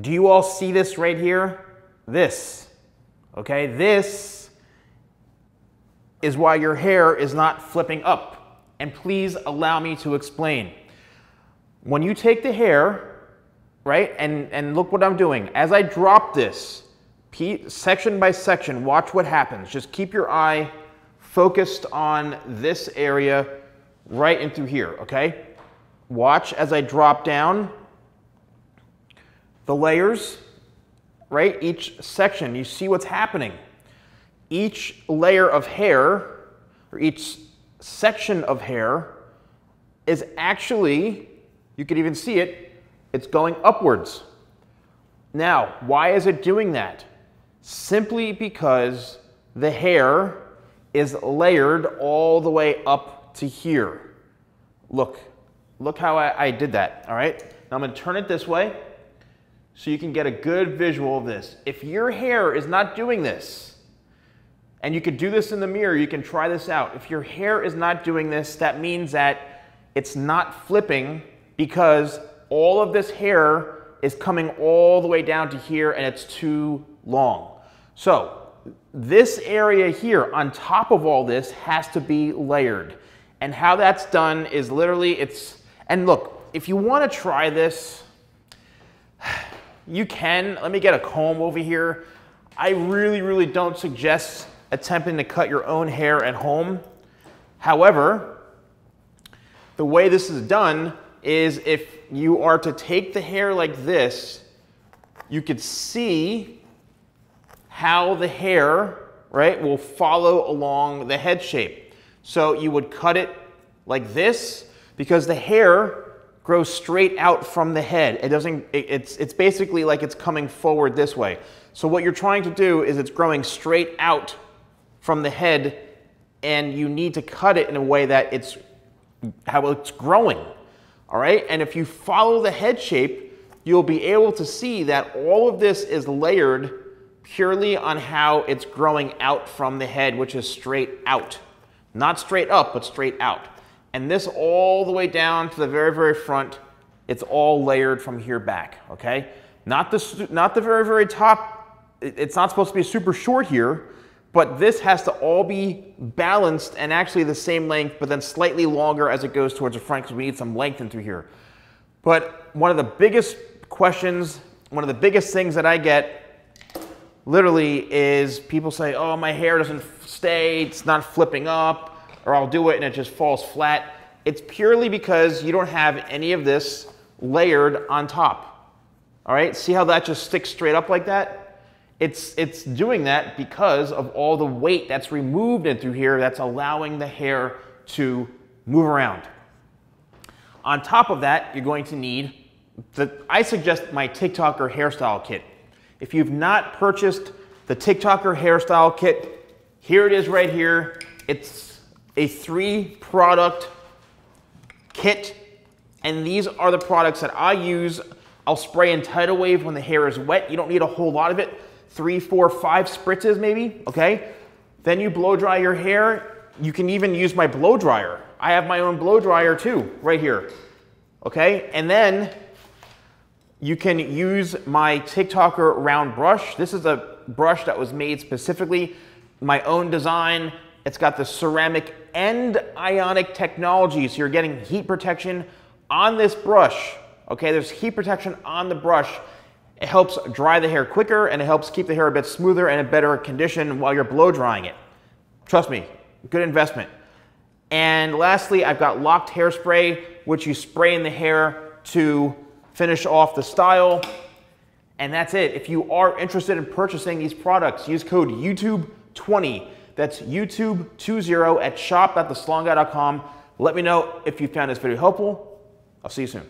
Do you all see this right here? This, okay? This is why your hair is not flipping up. And please allow me to explain. When you take the hair, right, and, and look what I'm doing. As I drop this, section by section, watch what happens. Just keep your eye focused on this area right in through here, okay? Watch as I drop down the layers, right? Each section, you see what's happening. Each layer of hair, or each section of hair, is actually, you can even see it, it's going upwards. Now, why is it doing that? Simply because the hair is layered all the way up to here. Look, look how I, I did that, all right? Now I'm gonna turn it this way so you can get a good visual of this. If your hair is not doing this, and you could do this in the mirror, you can try this out. If your hair is not doing this, that means that it's not flipping because all of this hair is coming all the way down to here and it's too long. So this area here on top of all this has to be layered. And how that's done is literally it's, and look, if you want to try this, you can. Let me get a comb over here. I really, really don't suggest attempting to cut your own hair at home. However, the way this is done is if you are to take the hair like this, you could see how the hair, right, will follow along the head shape. So you would cut it like this because the hair grows straight out from the head. It doesn't, it, it's, it's basically like it's coming forward this way. So what you're trying to do is it's growing straight out from the head and you need to cut it in a way that it's how it's growing. All right, and if you follow the head shape, you'll be able to see that all of this is layered purely on how it's growing out from the head, which is straight out. Not straight up, but straight out. And this all the way down to the very, very front, it's all layered from here back, okay? Not the, not the very, very top, it's not supposed to be super short here, but this has to all be balanced and actually the same length, but then slightly longer as it goes towards the front because we need some length in through here. But one of the biggest questions, one of the biggest things that I get literally is people say, oh, my hair doesn't stay, it's not flipping up or I'll do it and it just falls flat. It's purely because you don't have any of this layered on top. All right, see how that just sticks straight up like that? It's, it's doing that because of all the weight that's removed in through here that's allowing the hair to move around. On top of that, you're going to need, the, I suggest my TikToker hairstyle kit. If you've not purchased the TikToker hairstyle kit, here it is right here. It's a three product kit. And these are the products that I use. I'll spray in Tidal Wave when the hair is wet. You don't need a whole lot of it. Three, four, five spritzes maybe, okay? Then you blow dry your hair. You can even use my blow dryer. I have my own blow dryer too, right here. Okay, and then you can use my TikToker round brush. This is a brush that was made specifically, my own design. It's got the ceramic and ionic technology, so you're getting heat protection on this brush. Okay, there's heat protection on the brush. It helps dry the hair quicker and it helps keep the hair a bit smoother and in better condition while you're blow drying it. Trust me, good investment. And lastly, I've got locked hairspray, which you spray in the hair to finish off the style. And that's it. If you are interested in purchasing these products, use code YouTube20 that's YouTube20 at shop.thesalonguy.com. Let me know if you found this video helpful. I'll see you soon.